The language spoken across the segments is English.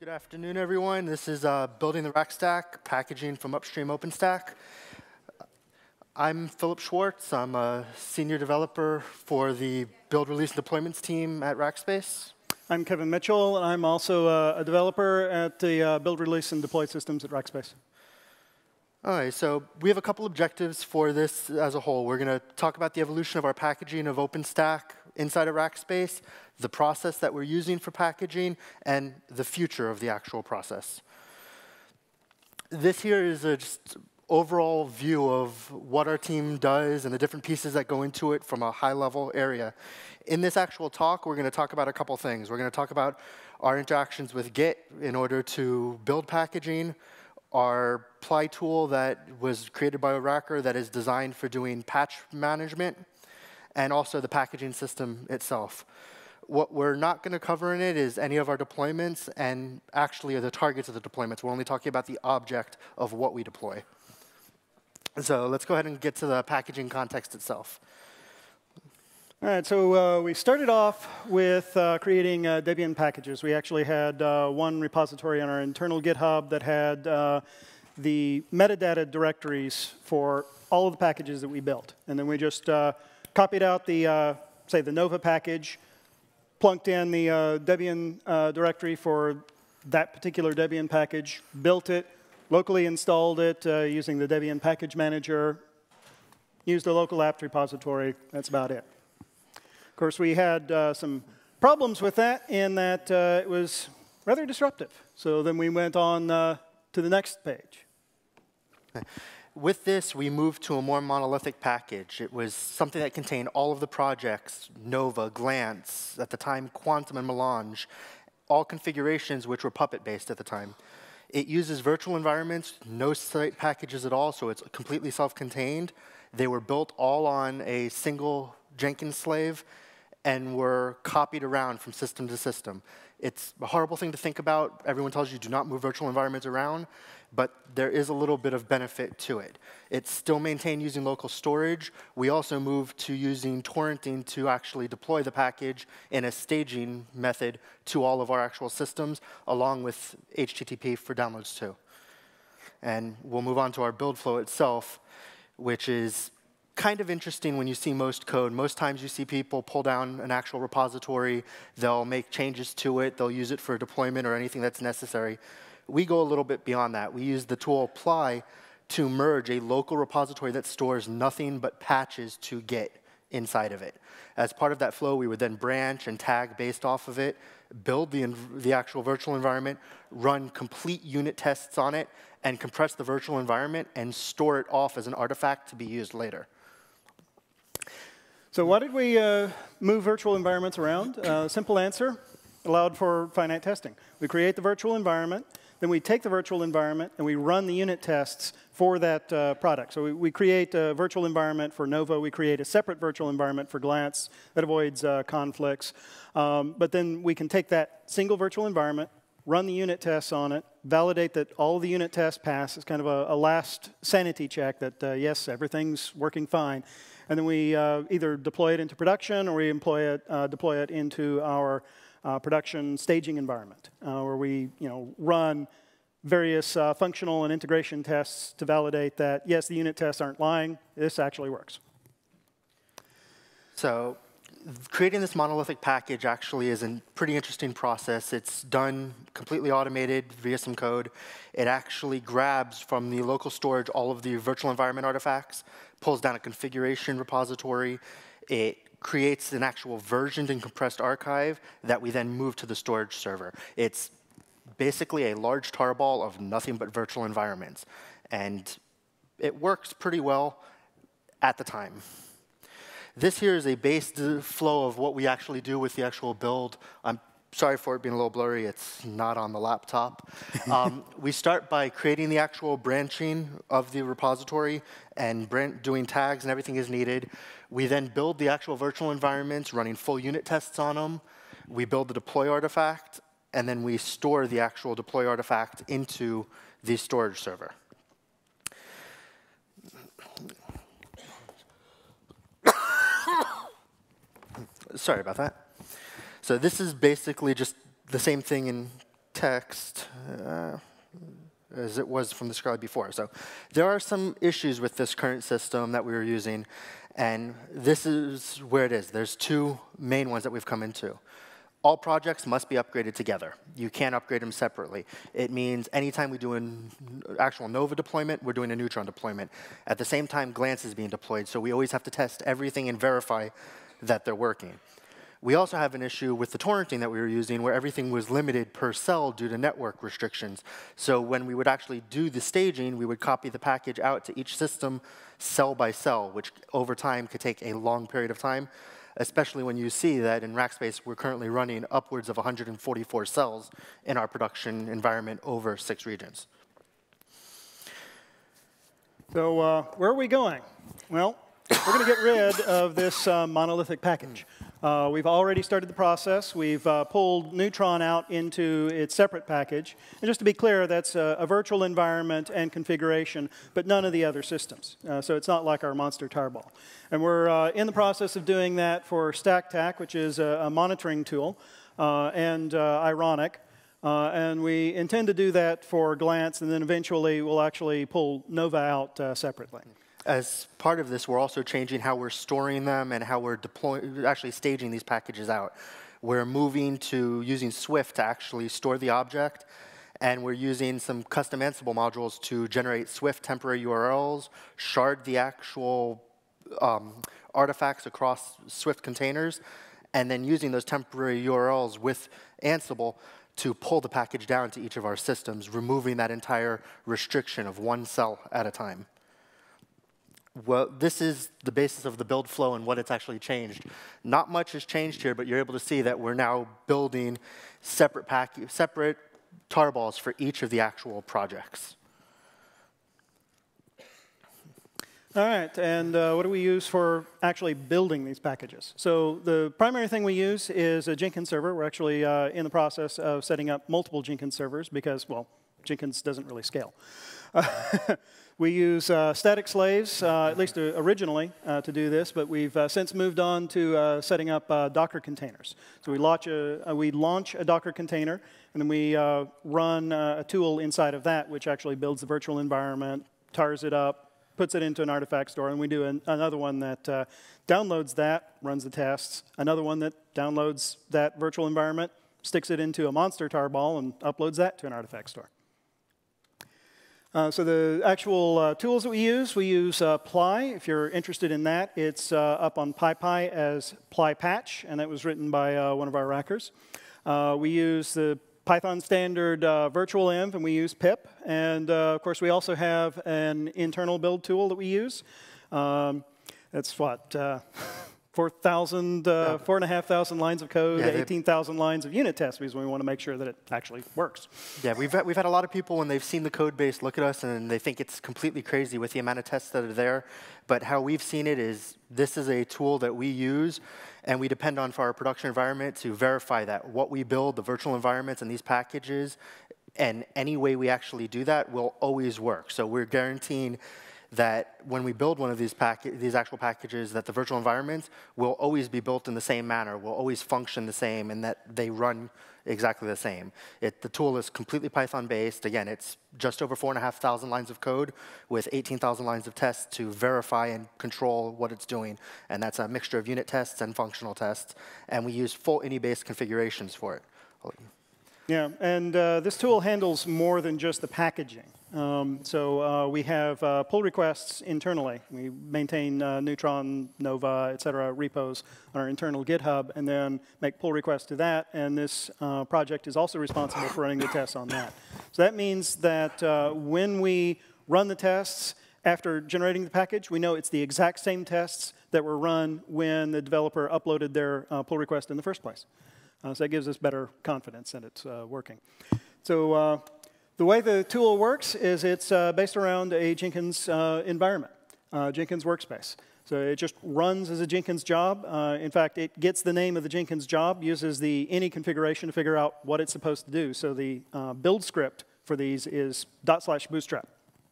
Good afternoon, everyone. This is uh, Building the Rack Stack, packaging from Upstream OpenStack. I'm Philip Schwartz. I'm a senior developer for the build, release, and deployments team at Rackspace. I'm Kevin Mitchell, and I'm also uh, a developer at the uh, build, release, and deploy systems at Rackspace. All right, so we have a couple objectives for this as a whole. We're going to talk about the evolution of our packaging of OpenStack inside of Rackspace, the process that we're using for packaging, and the future of the actual process. This here is a just overall view of what our team does and the different pieces that go into it from a high-level area. In this actual talk, we're going to talk about a couple things. We're going to talk about our interactions with Git in order to build packaging, our ply tool that was created by a Racker that is designed for doing patch management, and also the packaging system itself. What we're not going to cover in it is any of our deployments and actually the targets of the deployments. We're only talking about the object of what we deploy. So let's go ahead and get to the packaging context itself. All right, so uh, we started off with uh, creating uh, Debian packages. We actually had uh, one repository on our internal GitHub that had uh, the metadata directories for all of the packages that we built. And then we just uh, copied out the, say, the Nova package, plunked in the Debian directory for that particular Debian package, built it, locally installed it using the Debian package manager, used a local apt repository. That's about it. Of course, we had uh, some problems with that in that uh, it was rather disruptive. So then we went on uh, to the next page. With this, we moved to a more monolithic package. It was something that contained all of the projects, Nova, Glance, at the time Quantum and Melange, all configurations which were Puppet-based at the time. It uses virtual environments, no site packages at all, so it's completely self-contained. They were built all on a single Jenkins slave, and were copied around from system to system. It's a horrible thing to think about. Everyone tells you do not move virtual environments around, but there is a little bit of benefit to it. It's still maintained using local storage. We also moved to using torrenting to actually deploy the package in a staging method to all of our actual systems, along with HTTP for downloads too. And we'll move on to our build flow itself, which is kind of interesting when you see most code. Most times you see people pull down an actual repository, they'll make changes to it, they'll use it for deployment or anything that's necessary. We go a little bit beyond that. We use the tool ply to merge a local repository that stores nothing but patches to Git inside of it. As part of that flow, we would then branch and tag based off of it, build the, the actual virtual environment, run complete unit tests on it, and compress the virtual environment and store it off as an artifact to be used later. So why did we uh, move virtual environments around? Uh, simple answer, allowed for finite testing. We create the virtual environment, then we take the virtual environment and we run the unit tests for that uh, product. So we, we, create a virtual environment for Nova, we create a separate virtual environment for Glance that avoids uh, conflicts. Um, but then we can take that single virtual environment, run the unit tests on it, validate that all the unit tests pass. It's kind of a, a last sanity check that, uh, yes, everything's working fine and then we uh, either deploy it into production or we employ it, uh, deploy it into our uh, production staging environment, uh, where we you know, run various uh, functional and integration tests to validate that, yes, the unit tests aren't lying, this actually works. So creating this monolithic package actually is a pretty interesting process. It's done completely automated via some code. It actually grabs from the local storage all of the virtual environment artifacts, pulls down a configuration repository. It creates an actual versioned and compressed archive that we then move to the storage server. It's basically a large tarball of nothing but virtual environments. And it works pretty well at the time. This here is a base flow of what we actually do with the actual build. I'm sorry for it being a little blurry. It's not on the laptop. um, we start by creating the actual branching of the repository and doing tags and everything is needed. We then build the actual virtual environments, running full unit tests on them. We build the deploy artifact, and then we store the actual deploy artifact into the storage server. Sorry about that. So this is basically just the same thing in text uh, as it was from the Scarlet before. So there are some issues with this current system that we were using, and this is where it is. There's two main ones that we've come into. All projects must be upgraded together. You can't upgrade them separately. It means anytime we do an actual NOVA deployment, we're doing a Neutron deployment. At the same time, Glance is being deployed, so we always have to test everything and verify that they're working. We also have an issue with the torrenting that we were using where everything was limited per cell due to network restrictions. So when we would actually do the staging, we would copy the package out to each system cell by cell, which over time could take a long period of time, especially when you see that in Rackspace we're currently running upwards of 144 cells in our production environment over six regions. So uh, where are we going? Well, we're going to get rid of this uh, monolithic package. Uh, we've already started the process. We've uh, pulled Neutron out into its separate package. And just to be clear, that's a, a virtual environment and configuration, but none of the other systems. Uh, so it's not like our monster tarball. And we're uh, in the process of doing that for StackTach, which is a, a monitoring tool, uh, and uh, Ironic. and we intend to do that for Glance, and then eventually we'll actually pull Nova out separately as part of this, we're also changing how we're storing them and how we're deploying, actually staging these packages out. We're moving to using Swift to actually store the object, and we're using some custom Ansible modules to generate Swift temporary URLs, shard the actual um, artifacts across Swift containers, and then using those temporary URLs with Ansible to pull the package down to each of our systems, removing that entire restriction of one cell at a time well, this is the basis of the build flow and what it's actually changed. Not much has changed here, but you're able to see that we're now building separate, pack, separate tarballs for each of the actual projects. All right, and uh, what do we use for actually building these packages? So the primary thing we use is a Jenkins server. We're actually uh, in the process of setting up multiple Jenkins servers because, well, Jenkins doesn't really scale. We use uh, static slaves, uh, at least uh, originally, uh, to do this, but we've uh, since moved on to setting up Docker containers. So we launch a, we launch a Docker container, and then we run a tool inside of that, which actually builds the virtual environment, tars it up, puts it into an artifact store, and we do an, another one that downloads that, runs the tests, another one that downloads that virtual environment, sticks it into a monster tarball, and uploads that to an artifact store. Uh, so the actual uh, tools that we use, we use uh, Ply. If you're interested in that, it's uh, up on PyPI as PlyPatch, and that was written by uh, one of our rackers. We use the Python standard virtual env, and we use pip. And of course, we also have an internal build tool that we use. Um, that's what 4,000, uh, yeah. 4,500 lines of code, yeah, 18,000 lines of unit tests because we want to make sure that it actually works. Yeah, we've had, we've had a lot of people when they've seen the code base look at us and they think it's completely crazy with the amount of tests that are there. But how we've seen it is this is a tool that we use and we depend on for our production environment to verify that what we build, the virtual environments and these packages, and any way we actually do that will always work. So we're guaranteeing that when we build one of these, these actual packages, that the virtual environments will always be built in the same manner, will always function the same, and that they run exactly the same. It, the tool is completely Python-based. Again, it's just over 4,500 lines of code with 18,000 lines of tests to verify and control what it's doing. And that's a mixture of unit tests and functional tests. And we use full ini-based configurations for it. Yeah, and uh, this tool handles more than just the packaging. Um, so uh, we have uh, pull requests internally. We maintain uh, Neutron, Nova, et cetera, repos on our internal GitHub, and then make pull requests to that. And this uh, project is also responsible for running the tests on that. So that means that uh, when we run the tests after generating the package, we know it's the exact same tests that were run when the developer uploaded their uh, pull request in the first place. so that gives us better confidence that it's working. So the way the tool works is it's uh, based around a Jenkins uh, environment, uh, Jenkins workspace. So it just runs as a Jenkins job. Uh, in fact, it gets the name of the Jenkins job, uses the ini configuration to figure out what it's supposed to do. So the uh, build script for these is dot slash bootstrap.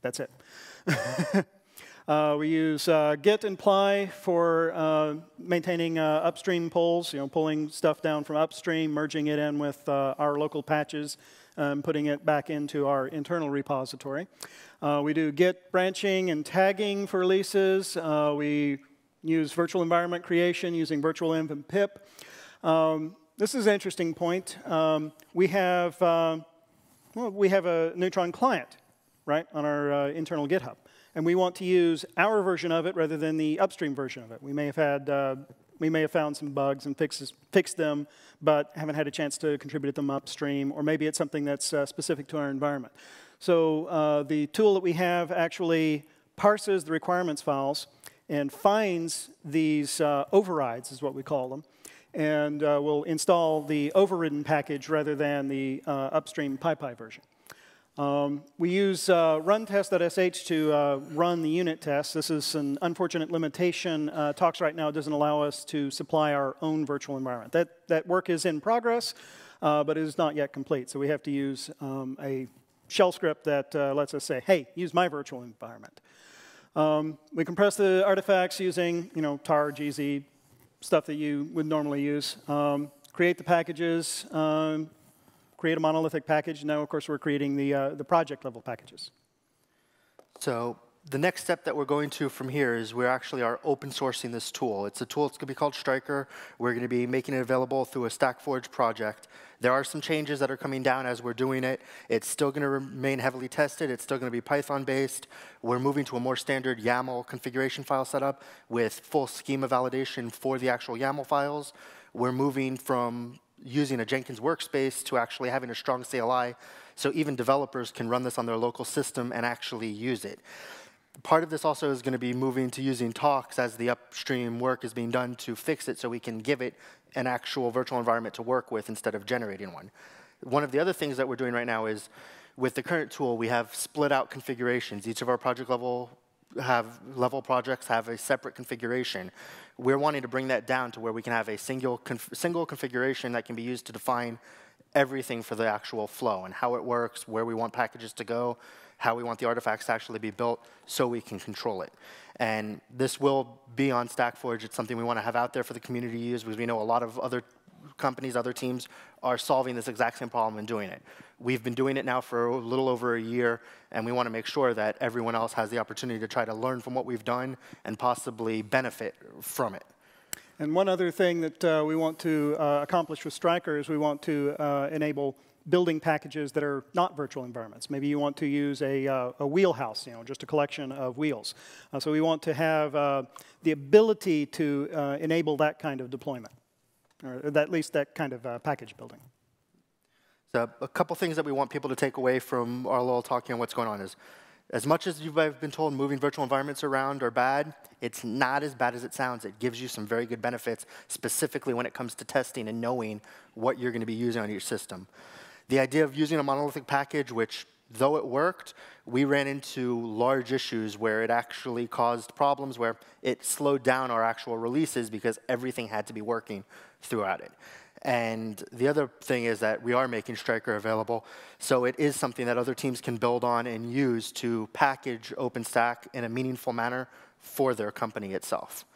That's it. Uh, we use uh, Git and Ply for uh, maintaining uh, upstream pulls, you know, pulling stuff down from upstream, merging it in with our local patches, um, putting it back into our internal repository. Uh, we do Git branching and tagging for releases. we use virtual environment creation using virtual env and pip. Um, this is an interesting point. Um, we have well, we have a Neutron client, right, on our internal GitHub and we want to use our version of it rather than the upstream version of it. We may have had uh, we may have found some bugs and fixes, fixed them, but haven't had a chance to contribute them upstream, or maybe it's something that's uh, specific to our environment. So uh, the tool that we have actually parses the requirements files and finds these uh, overrides, is what we call them, and uh, will install the overridden package rather than the uh, upstream PyPI version. Um, we use uh, runtest.sh to uh, run the unit tests. This is an unfortunate limitation. Uh, Tox right now doesn't allow us to supply our own virtual environment. That, that work is in progress, uh, but it is not yet complete. So we have to use um, a shell script that uh, lets us say, hey, use my virtual environment. Um, we compress the artifacts using you know, tar, GZ, stuff that you would normally use. Um, create the packages, um, create a monolithic package. Now, of course, we're creating the, uh, the project level packages. So the next step that we're going to from here is we actually are open sourcing this tool. It's a tool that's going to be called Striker. We're going to be making it available through a StackForge project. There are some changes that are coming down as we're doing it. It's still going to remain heavily tested. It's still going to be Python-based. We're moving to a more standard YAML configuration file setup with full schema validation for the actual YAML files. We're moving from using a Jenkins workspace to actually having a strong CLI, so even developers can run this on their local system and actually use it. Part of this also is going to be moving to using Tox as the upstream work is being done to fix it so we can give it an actual virtual environment to work with instead of generating one. One of the other things that we're doing right now is with the current tool, we have split out configurations. Each of our project level have level projects have a separate configuration. We're wanting to bring that down to where we can have a single, conf single configuration that can be used to define everything for the actual flow and how it works, where we want packages to go, how we want the artifacts to actually be built so we can control it. And this will be on StackForge. It's something we want to have out there for the community to use because we know a lot of other companies, other teams are solving this exact same problem and doing it. We've been doing it now for a little over a year, and we want to make sure that everyone else has the opportunity to try to learn from what we've done and possibly benefit from it. And one other thing that uh, we want to uh, accomplish with Striker is we want to uh, enable building packages that are not virtual environments. Maybe you want to use a, uh, a wheelhouse, you know, just a collection of wheels. Uh, so we want to have uh, the ability to enable that kind of deployment or at least that kind of package building. So a couple things that we want people to take away from our little talking on what's going on is, as much as you've been told moving virtual environments around are bad, it's not as bad as it sounds. It gives you some very good benefits, specifically when it comes to testing and knowing what you're going to be using on your system. The idea of using a monolithic package, which though it worked, we ran into large issues where it actually caused problems where it slowed down our actual releases because everything had to be working throughout it. And the other thing is that we are making Striker available, so it is something that other teams can build on and use to package OpenStack in a meaningful manner for their company itself.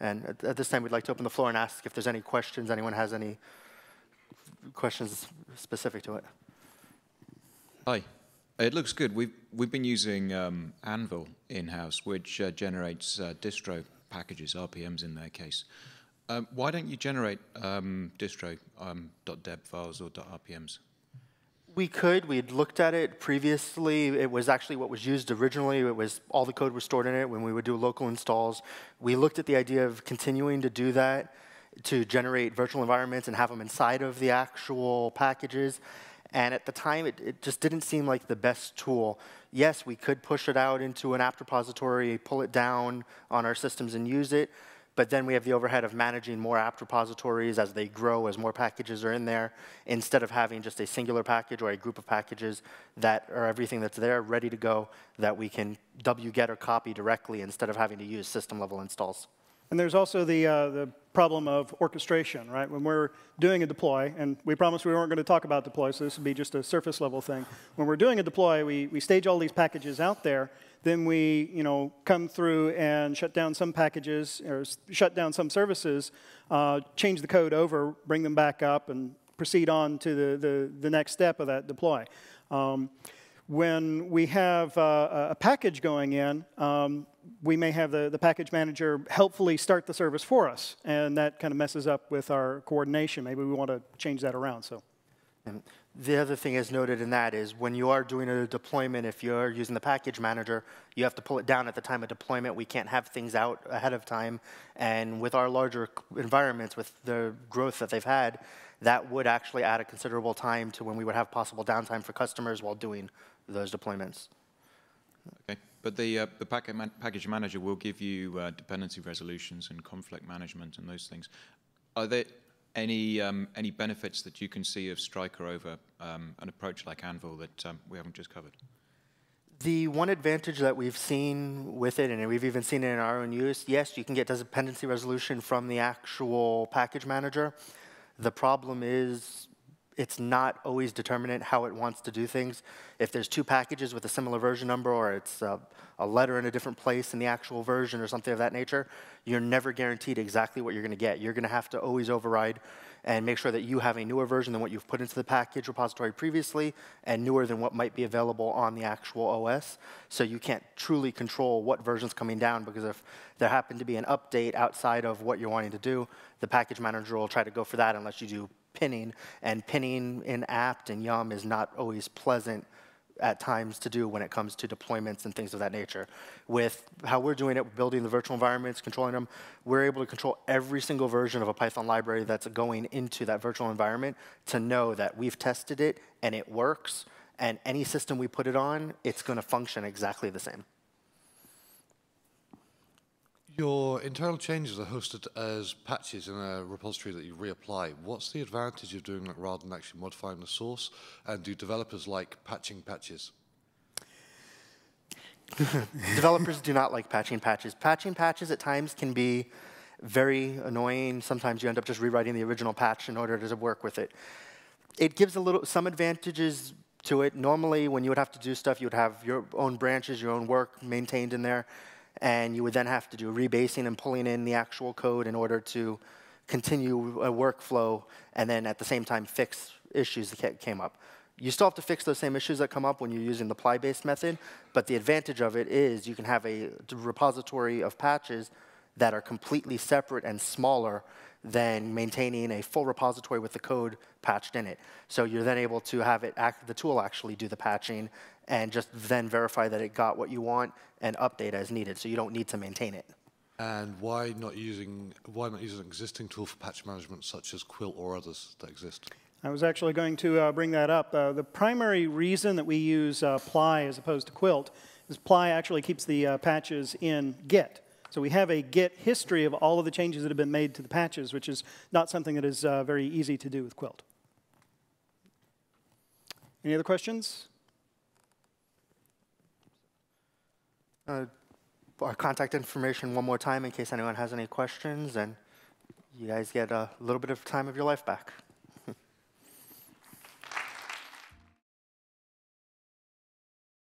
And at, at this time, we'd like to open the floor and ask if there's any questions. Anyone has any questions specific to it? Hi. It looks good. We've, we've been using um, Anvil in-house, which uh, generates uh, distro packages, RPMs in their case. Um, why don't you generate um, distro um, .deb files or .rpms? We could. We had looked at it previously. It was actually what was used originally. It was all the code was stored in it when we would do local installs. We looked at the idea of continuing to do that to generate virtual environments and have them inside of the actual packages. And at the time, it, it, just didn't seem like the best tool. Yes, we could push it out into an apt repository, pull it down on our systems and use it, but then we have the overhead of managing more apt repositories as they grow, as more packages are in there, instead of having just a singular package or a group of packages that are everything that's there, ready to go, that we can wget or copy directly instead of having to use system level installs. And there's also the, uh, the problem of orchestration, right? When we're doing a deploy, and we promised we weren't going to talk about deploy, so this would be just a surface level thing. When we're doing a deploy, we, we stage all these packages out there. Then we, you know, come through and shut down some packages or shut down some services, uh, change the code over, bring them back up, and proceed on to the, the, the next step of that deploy. Um, when we have uh, a package going in, um, we may have the, the package manager helpfully start the service for us, and that kind of messes up with our coordination. Maybe we want to change that around. So. And the other thing is noted in that is when you are doing a deployment, if you're using the package manager, you have to pull it down at the time of deployment. We can't have things out ahead of time. And with our larger environments, with the growth that they've had, that would actually add a considerable time to when we would have possible downtime for customers while doing those deployments. Okay, but the, uh, the package, man package manager will give you uh, dependency resolutions and conflict management and those things. Are there any, um, any benefits that you can see of Striker over um, an approach like Anvil that um, we haven't just covered? The one advantage that we've seen with it, and we've even seen it in our own use, yes, you can get dependency resolution from the actual package manager. The problem is it's not always determinate how it wants to do things. If there's two packages with a similar version number or it's a, a, letter in a different place in the actual version or something of that nature, you're never guaranteed exactly what you're going to get. You're going to have to always override and make sure that you have a newer version than what you've put into the package repository previously and newer than what might be available on the actual OS. So you can't truly control what version's coming down because if there happened to be an update outside of what you're wanting to do, the package manager will try to go for that unless you do pinning, and pinning in apt and yum is not always pleasant at times to do when it comes to deployments and things of that nature. With how we're doing it, building the virtual environments, controlling them, we're able to control every single version of a Python library that's going into that virtual environment to know that we've tested it and it works, and any system we put it on, it's going to function exactly the same. Your internal changes are hosted as patches in a repository that you reapply. What's the advantage of doing that rather than actually modifying the source? And do developers like patching patches? developers do not like patching patches. Patching patches at times can be very annoying. Sometimes you end up just rewriting the original patch in order to work with it. It gives a little some advantages to it. Normally, when you would have to do stuff, you would have your own branches, your own work maintained in there and you would then have to do rebasing and pulling in the actual code in order to continue a workflow and then at the same time fix issues that came up. You still have to fix those same issues that come up when you're using the ply-based method, but the advantage of it is you can have a repository of patches that are completely separate and smaller than maintaining a full repository with the code patched in it. So you're then able to have it act, the tool actually do the patching and just then verify that it got what you want and update as needed. So you don't need to maintain it. And why not using why not using an existing tool for patch management such as Quilt or others that exist? I was actually going to uh, bring that up. Uh, the primary reason that we use uh, Ply as opposed to Quilt is Ply actually keeps the uh, patches in Git. So we have a Git history of all of the changes that have been made to the patches, which is not something that is uh, very easy to do with Quilt. Any other questions? Uh, our contact information one more time in case anyone has any questions, and you guys get a little bit of time of your life back.